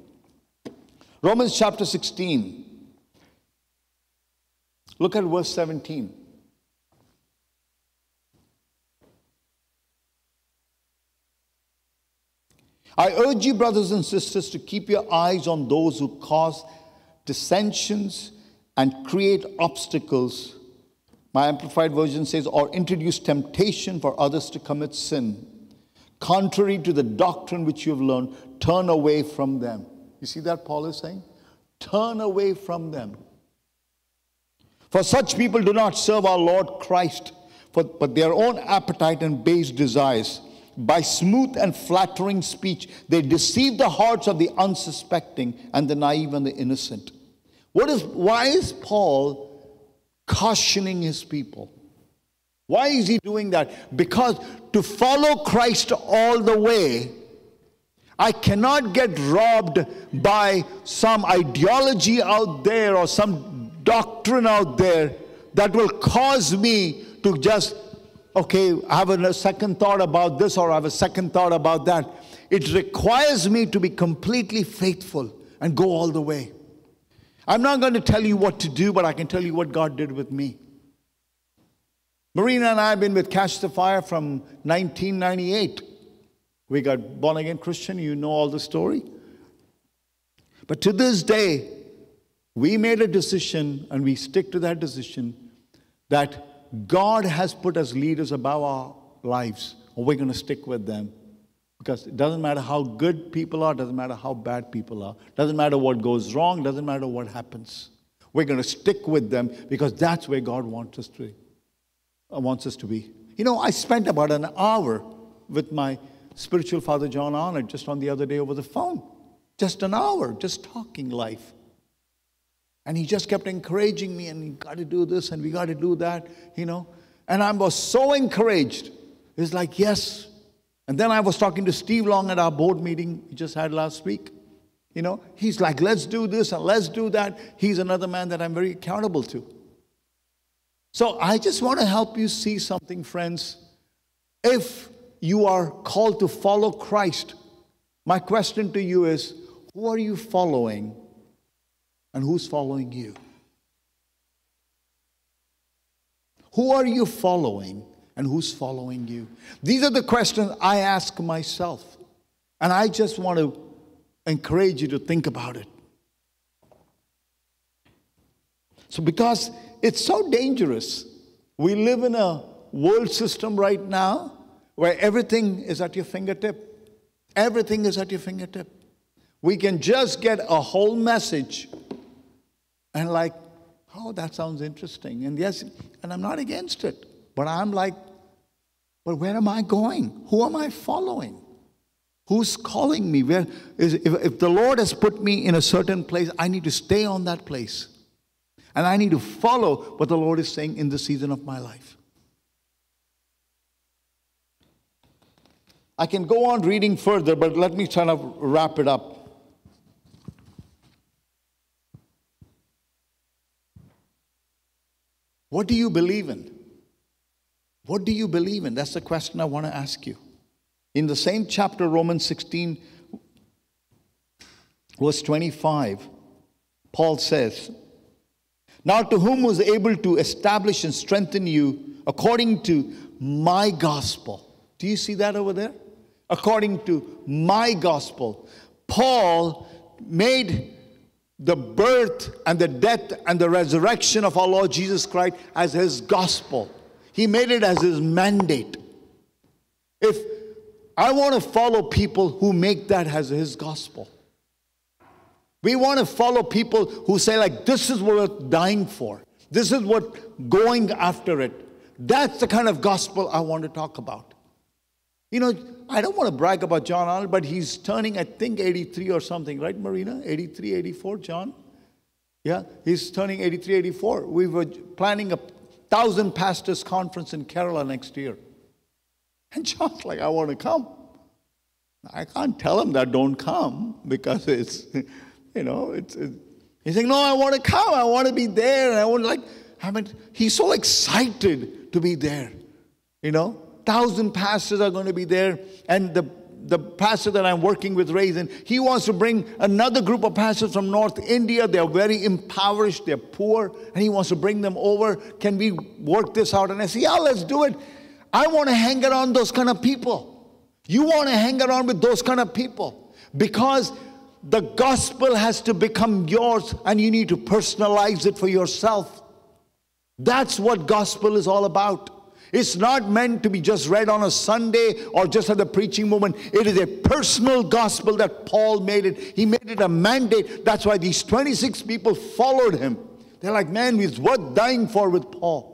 Speaker 1: Romans chapter 16. Look at verse 17. I urge you, brothers and sisters, to keep your eyes on those who cause dissensions and create obstacles. My Amplified Version says, or introduce temptation for others to commit sin. Contrary to the doctrine which you have learned, turn away from them. You see that Paul is saying? Turn away from them. For such people do not serve our Lord Christ, for, but their own appetite and base desires by smooth and flattering speech, they deceive the hearts of the unsuspecting and the naive and the innocent. What is, why is Paul cautioning his people? Why is he doing that? Because to follow Christ all the way, I cannot get robbed by some ideology out there or some doctrine out there that will cause me to just okay, I have a second thought about this or I have a second thought about that. It requires me to be completely faithful and go all the way. I'm not going to tell you what to do, but I can tell you what God did with me. Marina and I have been with Catch the Fire from 1998. We got born again Christian, you know all the story. But to this day, we made a decision and we stick to that decision that God has put us leaders above our lives, or we're going to stick with them. Because it doesn't matter how good people are, doesn't matter how bad people are, doesn't matter what goes wrong, doesn't matter what happens. We're going to stick with them because that's where God wants us to uh, wants us to be. You know, I spent about an hour with my spiritual father John Arnott just on the other day over the phone. Just an hour, just talking life. And he just kept encouraging me, and you got to do this, and we got to do that, you know. And I was so encouraged. It's like, yes, and then I was talking to Steve Long at our board meeting we just had last week. You know, he's like, let's do this and let's do that. He's another man that I'm very accountable to. So I just want to help you see something, friends. If you are called to follow Christ, my question to you is who are you following and who's following you? Who are you following and who's following you? These are the questions I ask myself. And I just want to encourage you to think about it. So, because it's so dangerous, we live in a world system right now where everything is at your fingertip. Everything is at your fingertip. We can just get a whole message and, like, oh, that sounds interesting. And yes, and I'm not against it, but I'm like, but where am I going? Who am I following? Who's calling me? Where is, if, if the Lord has put me in a certain place, I need to stay on that place. And I need to follow what the Lord is saying in the season of my life. I can go on reading further, but let me kind of wrap it up. What do you believe in? What do you believe in? That's the question I want to ask you. In the same chapter, Romans 16, verse 25, Paul says, Now to whom was able to establish and strengthen you according to my gospel. Do you see that over there? According to my gospel. Paul made the birth and the death and the resurrection of our Lord Jesus Christ as his gospel. He made it as his mandate. If I want to follow people who make that as his gospel. We want to follow people who say, like, this is what we're dying for. This is what going after it. That's the kind of gospel I want to talk about. You know, I don't want to brag about John Arnott, but he's turning, I think, 83 or something, right, Marina? 83, 84, John? Yeah, he's turning 83, 84. We were planning a thousand pastors conference in Kerala next year. And John's like, I want to come. I can't tell him that don't come because it's, you know, it's, it's he's saying, no, I want to come. I want to be there. And I want like, I mean, he's so excited to be there. You know, thousand pastors are going to be there. And the the pastor that I'm working with raising, he wants to bring another group of pastors from North India. They're very impoverished, they're poor, and he wants to bring them over. Can we work this out? And I say, Yeah, let's do it. I want to hang around those kind of people. You want to hang around with those kind of people because the gospel has to become yours and you need to personalize it for yourself. That's what gospel is all about. It's not meant to be just read on a Sunday or just at the preaching moment. It is a personal gospel that Paul made it. He made it a mandate. That's why these 26 people followed him. They're like, man, it's worth dying for with Paul.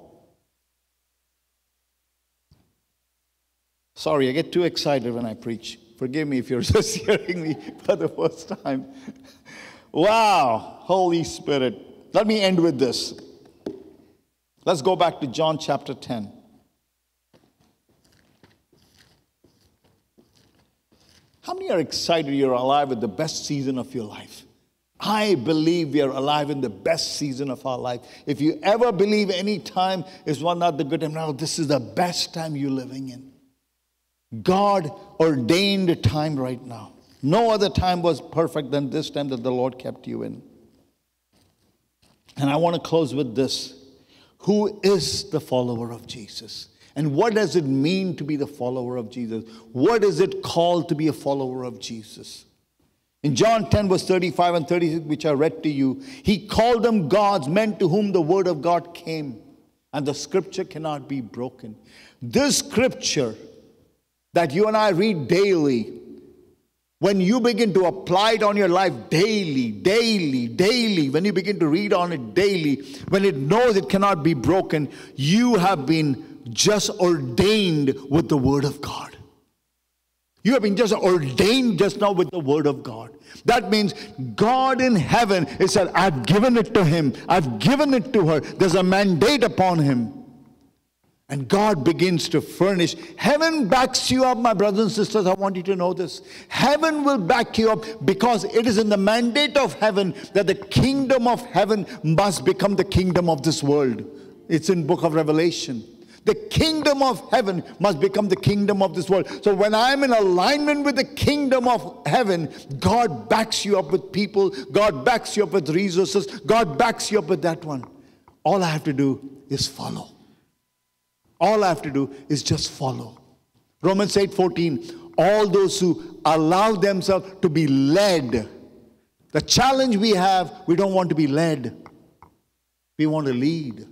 Speaker 1: Sorry, I get too excited when I preach. Forgive me if you're just hearing me for the first time. wow, Holy Spirit. Let me end with this. Let's go back to John chapter 10. How many are excited you're alive at the best season of your life? I believe we are alive in the best season of our life. If you ever believe any time is one not the good time, now this is the best time you're living in. God ordained a time right now. No other time was perfect than this time that the Lord kept you in. And I want to close with this. Who is the follower of Jesus? And what does it mean to be the follower of Jesus? What is it called to be a follower of Jesus? In John 10, verse 35 and 36, which I read to you, he called them gods, men to whom the word of God came, and the scripture cannot be broken. This scripture that you and I read daily, when you begin to apply it on your life daily, daily, daily, when you begin to read on it daily, when it knows it cannot be broken, you have been just ordained with the Word of God. You have been just ordained just now with the Word of God. That means God in heaven is said, I've given it to him, I've given it to her. There's a mandate upon him. And God begins to furnish. Heaven backs you up, my brothers and sisters. I want you to know this. Heaven will back you up because it is in the mandate of heaven that the kingdom of heaven must become the kingdom of this world. It's in book of Revelation. The kingdom of heaven must become the kingdom of this world. So when I'm in alignment with the kingdom of heaven, God backs you up with people, God backs you up with resources, God backs you up with that one. All I have to do is follow. All I have to do is just follow. Romans 8 14. All those who allow themselves to be led. The challenge we have, we don't want to be led, we want to lead.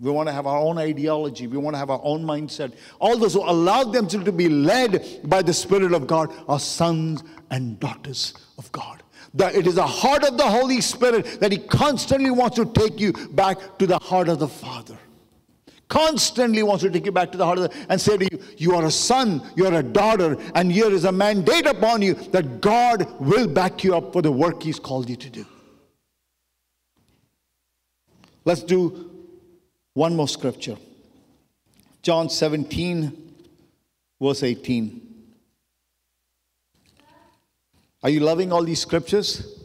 Speaker 1: We want to have our own ideology. We want to have our own mindset. All those who allow themselves to be led by the Spirit of God are sons and daughters of God. That it is the heart of the Holy Spirit that He constantly wants to take you back to the heart of the Father constantly wants to take you back to the heart of the, and say to you, You are a son, you are a daughter, and here is a mandate upon you that God will back you up for the work He's called you to do. Let's do one more scripture John 17, verse 18. Are you loving all these scriptures?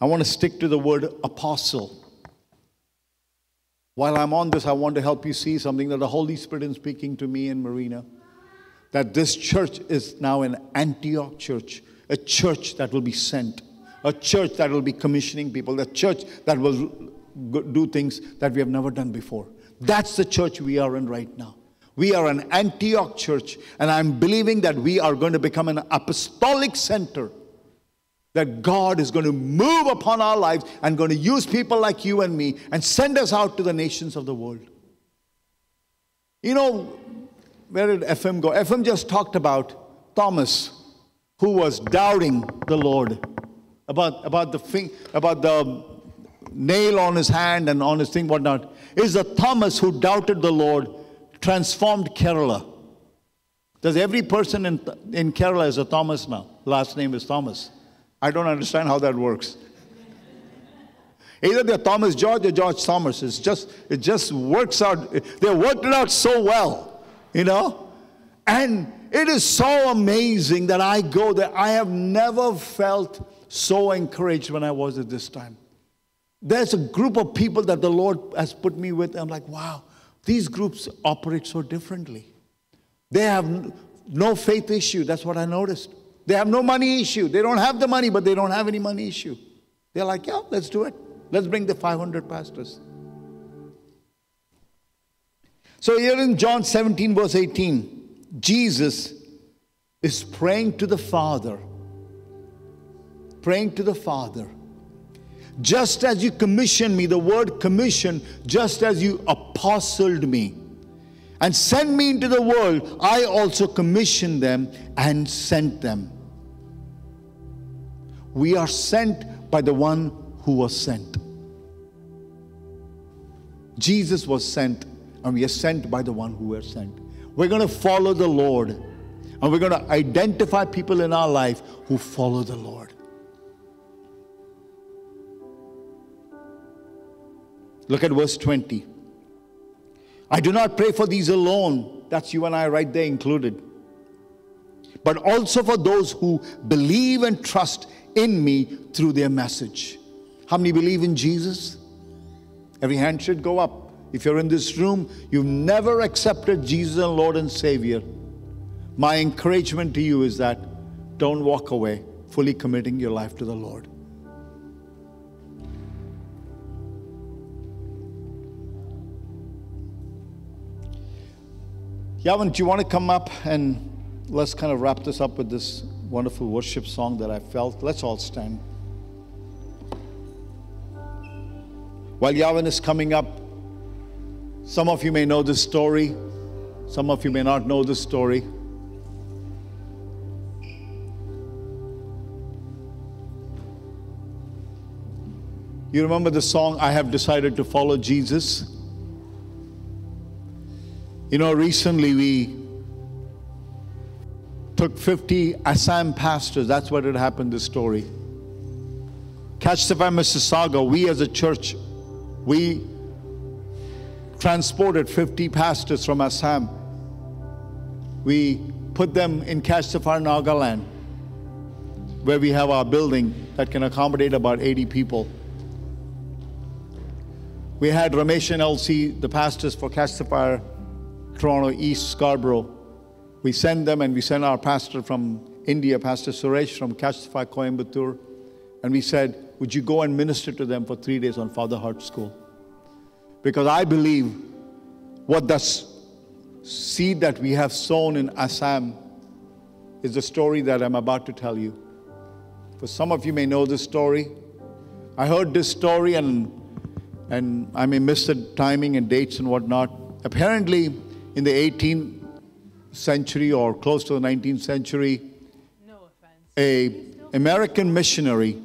Speaker 1: I want to stick to the word apostle. While I'm on this, I want to help you see something that the Holy Spirit is speaking to me and Marina. That this church is now an Antioch church, a church that will be sent, a church that will be commissioning people, a church that will do things that we have never done before. That's the church we are in right now. We are an Antioch church, and I'm believing that we are going to become an apostolic center that God is going to move upon our lives and going to use people like you and me and send us out to the nations of the world. You know, where did FM go? FM just talked about Thomas, who was doubting the Lord about, about, the, thing, about the nail on his hand and on his thing, whatnot. Is the Thomas who doubted the Lord transformed Kerala? Does every person in, in Kerala is a Thomas now? Last name is Thomas. I don't understand how that works. Either they're Thomas George or George Thomas. It's just, it just works out. They worked it out so well, you know? And it is so amazing that I go there. I have never felt so encouraged when I was at this time. There's a group of people that the Lord has put me with. I'm like, wow, these groups operate so differently. They have no faith issue. That's what I noticed. They have no money issue. They don't have the money, but they don't have any money issue. They're like, yeah, let's do it. Let's bring the 500 pastors. So here in John 17, verse 18, Jesus is praying to the Father. Praying to the Father. Just as you commissioned me, the word commission, just as you apostled me and sent me into the world, I also commissioned them and sent them. We are sent by the one who was sent. Jesus was sent, and we are sent by the one who was sent. We're going to follow the Lord, and we're going to identify people in our life who follow the Lord. Look at verse 20. I do not pray for these alone. That's you and I right there included. But also for those who believe and trust in me through their message. How many believe in Jesus? Every hand should go up. If you're in this room, you've never accepted Jesus and Lord and Savior. My encouragement to you is that don't walk away fully committing your life to the Lord. Yavan, do you want to come up and let's kind of wrap this up with this wonderful worship song that I felt. Let's all stand. While Yavin is coming up, Some of you may know this story, some of you may not know this story. You remember the song, I Have Decided to Follow Jesus? You know, recently we took 50 Assam pastors. That's what had happened, this story. Catch the Fire Mississauga, we as a church, we transported 50 pastors from Assam. We put them in Catch the Fire, Nagaland, where we have our building that can accommodate about 80 people. We had Ramesh and Elsie, the pastors for Catch the Fire, Toronto East, Scarborough. We send them and we send our pastor from India, Pastor Suresh from the Coimbatore. And we said, Would you go and minister to them for three days on Father Heart School? Because I believe what the seed that we have sown in Assam is the story that I'm about to tell you. For some of you may know this story. I heard this story and and I may miss the timing and dates and whatnot. Apparently, in the 18th century or close to the 19th century, a American missionary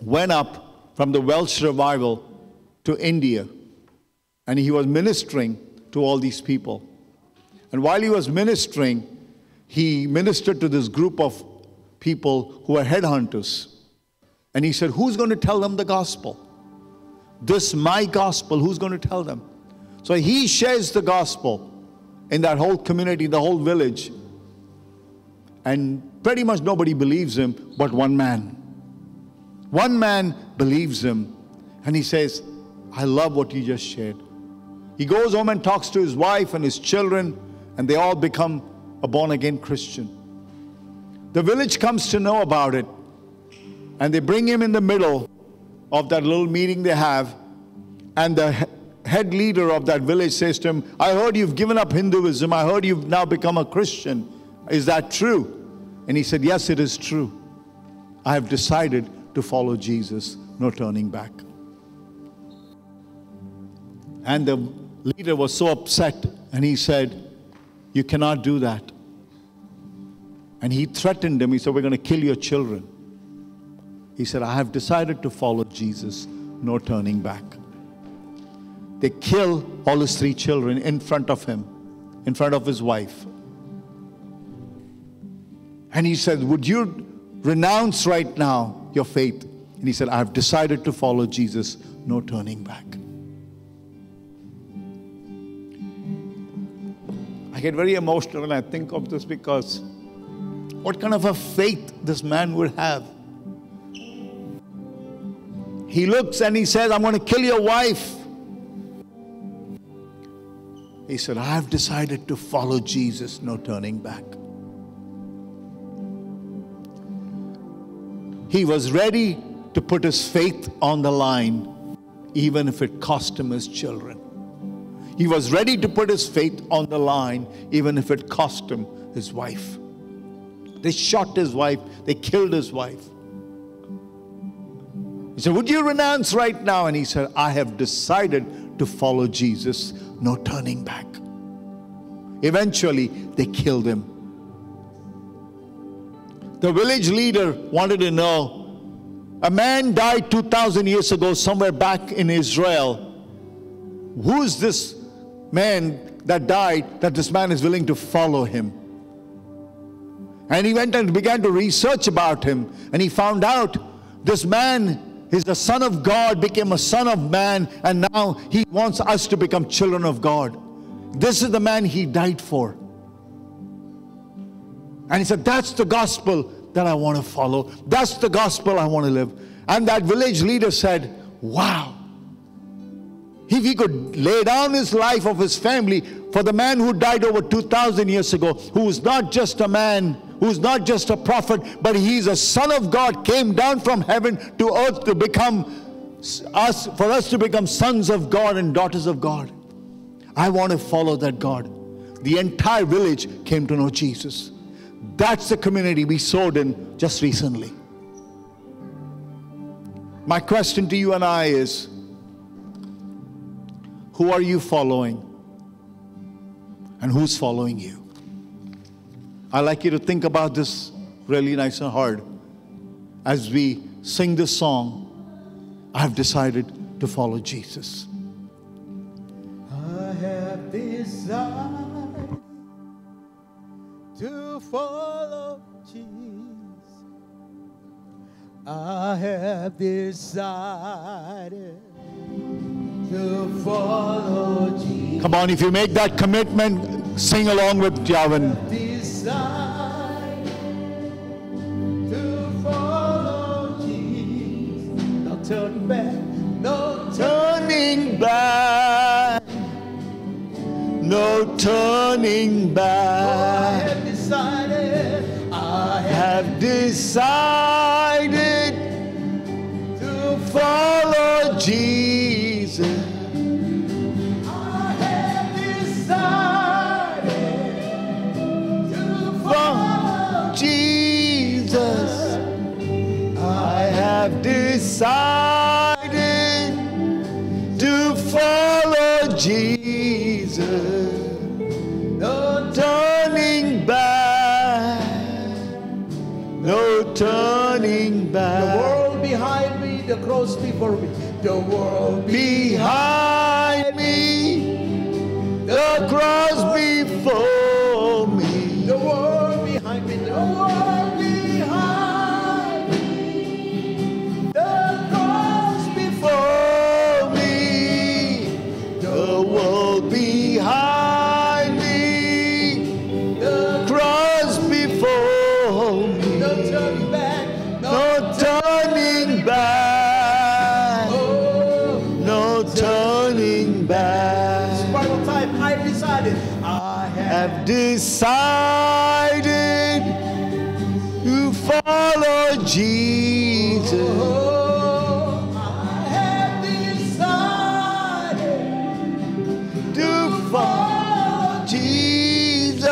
Speaker 1: went up from the Welsh revival to India, and he was ministering to all these people. And while he was ministering, he ministered to this group of people who were headhunters. And he said, Who's going to tell them the gospel? This my gospel, who's going to tell them? So he shares the gospel in that whole community, the whole village. And pretty much nobody believes him but one man. One man believes him. And he says, I love what you just shared. He goes home and talks to his wife and his children, and they all become a born again Christian. The village comes to know about it, and they bring him in the middle of that little meeting they have, and the head leader of that village says to him, I heard you've given up Hinduism. I heard you've now become a Christian. Is that true? And he said, Yes, it is true. I have decided to follow Jesus, no turning back. And the leader was so upset, and he said, You cannot do that. And he threatened him. He said, We're going to kill your children. He said, I have decided to follow Jesus, no turning back. They kill all his three children in front of him, in front of his wife. And he said, Would you renounce right now your faith? And he said, I have decided to follow Jesus, no turning back. I get very emotional when I think of this because what kind of a faith this man would have he looks and he says, I'm going to kill your wife. He said, I've decided to follow Jesus, no turning back. He was ready to put his faith on the line, even if it cost him his children. He was ready to put his faith on the line, even if it cost him his wife. They shot his wife, they killed his wife. He said, Would you renounce right now? And he said, I have decided to follow Jesus, no turning back. Eventually, they killed him. The village leader wanted to know a man died 2,000 years ago somewhere back in Israel. Who's this man that died that this man is willing to follow him? And he went and began to research about him, and he found out this man He's the Son of God, became a Son of Man, and now He wants us to become children of God. This is the man He died for. And He said, That's the gospel that I want to follow. That's the gospel I want to live. And that village leader said, Wow. If he could lay down his life of his family for the man who died over 2,000 years ago, who was not just a man who's not just a prophet, but he's a son of God, came down from heaven to earth to become us, for us to become sons of God and daughters of God. I want to follow that God. The entire village came to know Jesus. That's the community we sowed in just recently. My question to you and I is Who are you following? And who's following you? I like you to think about this really nice and hard. As we sing this song, I've decided to follow Jesus.
Speaker 5: I have decided to follow Jesus. I have decided to follow Jesus.
Speaker 1: Come on, if you make that commitment, sing along with Javin.
Speaker 5: Decide to follow Jesus. Don't turn back. No
Speaker 1: turning back. No turning
Speaker 5: I have decided. I
Speaker 1: Have decided
Speaker 5: to
Speaker 1: follow Jesus.
Speaker 5: Decided to
Speaker 1: follow Jesus. No turning back. No turning back.
Speaker 5: The world
Speaker 1: behind me, the cross before me.
Speaker 5: The world Behind decided
Speaker 1: to follow Jesus.
Speaker 5: I have decided
Speaker 1: To follow Jesus.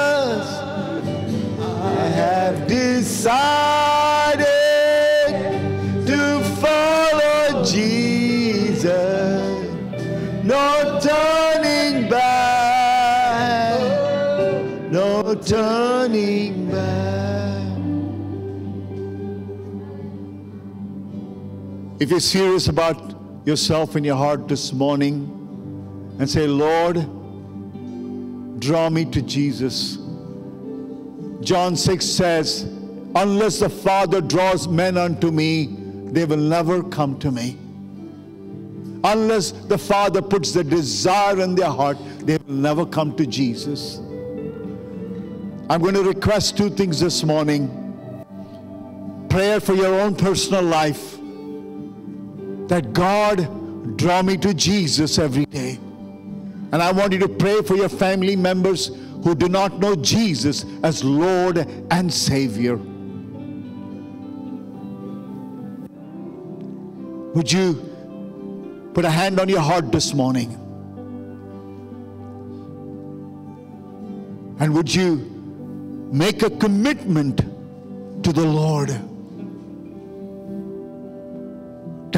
Speaker 1: I have decided If you're serious about yourself in your heart this morning and say, Lord, draw me to Jesus. John 6 says, Unless the Father draws men unto me, they will never come to me. Unless the Father puts the desire in their heart, they will never come to Jesus. I'm going to request two things this morning prayer for your own personal life, that God draw me to Jesus every day. And I want you to pray for your family members who do not know Jesus as Lord and Savior. Would you put a hand on your heart this morning? And would you make a commitment to the Lord?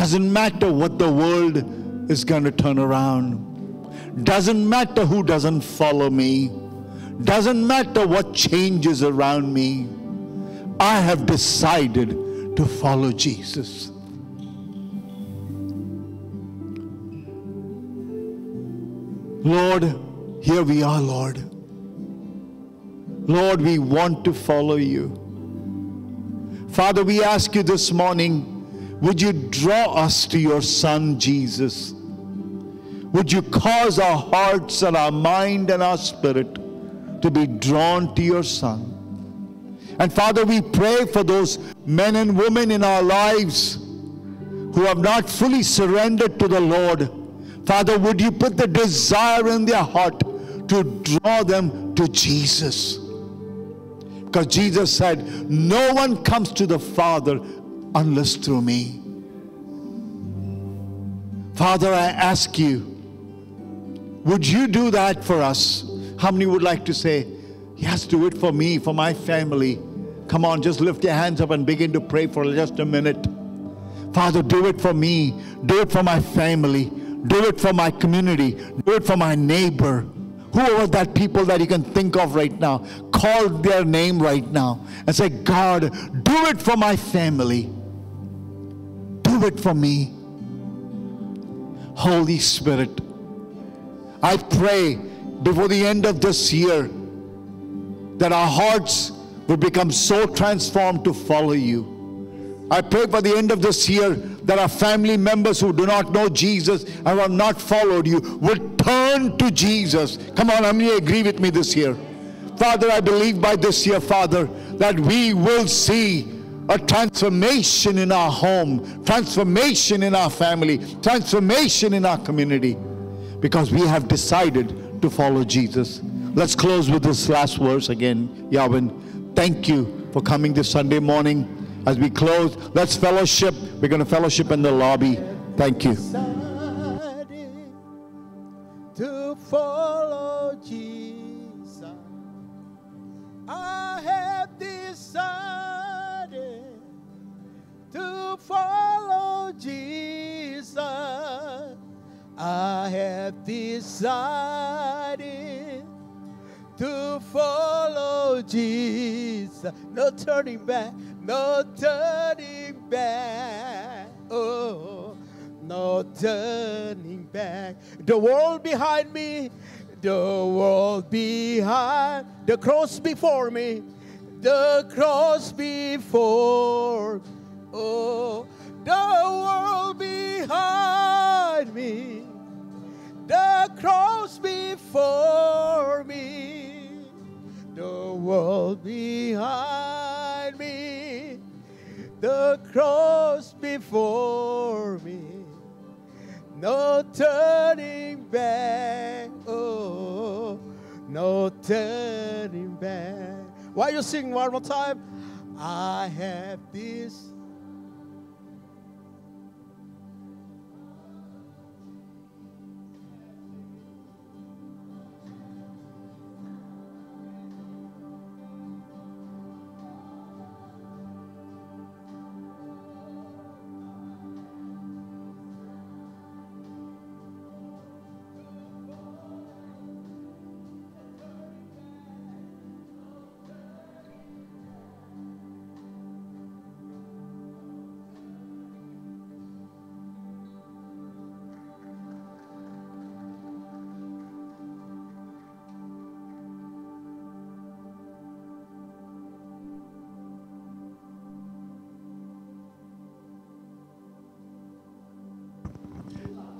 Speaker 1: Doesn't matter what the world is going to turn around. Doesn't matter who doesn't follow me. Doesn't matter what changes around me. I have decided to follow Jesus. Lord, here we are, Lord. Lord, we want to follow you. Father, we ask you this morning, would you draw us to your Son, Jesus? Would you cause our hearts and our mind and our spirit to be drawn to your Son? And Father, we pray for those men and women in our lives who have not fully surrendered to the Lord. Father, would you put the desire in their heart to draw them to Jesus? Because Jesus said, No one comes to the Father unless through me. Father, I ask you, would you do that for us? How many would like to say, Yes, do it for me, for my family? Come on, just lift your hands up and begin to pray for just a minute. Father, do it for me. Do it for my family. Do it for my community. Do it for my neighbor. Whoever that people that you can think of right now, call their name right now and say, God, do it for my family. Do it for me. Holy Spirit, I pray before the end of this year that our hearts will become so transformed to follow you. I pray by the end of this year that our family members who do not know Jesus and have not followed you will turn to Jesus. Come on, how many agree with me this year? Father, I believe by this year, Father, that we will see a transformation in our home, transformation in our family, transformation in our community because we have decided to follow Jesus. Let's close with this last verse again. Yavin, thank you for coming this Sunday morning. As we close, let's fellowship. We're going to fellowship in the lobby. Thank you.
Speaker 5: To follow Jesus. I have decided to follow Jesus. No turning back, no turning back. Oh, no turning back. The world behind me, the world behind, the cross before me, the cross before. Oh, the world behind me, the cross before me, the world behind me, the cross before me. No turning back, oh, no turning back. Why you sing one more time? I have this.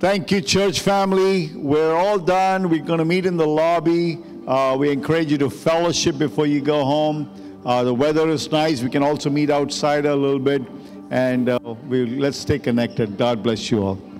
Speaker 1: Thank you, church family. We're all done. We're going to meet in the lobby. Uh, we encourage you to fellowship before you go home. Uh, the weather is nice. We can also meet outside a little bit. And uh, we, let's stay connected. God bless you all.